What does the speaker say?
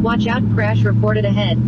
Watch out crash reported ahead.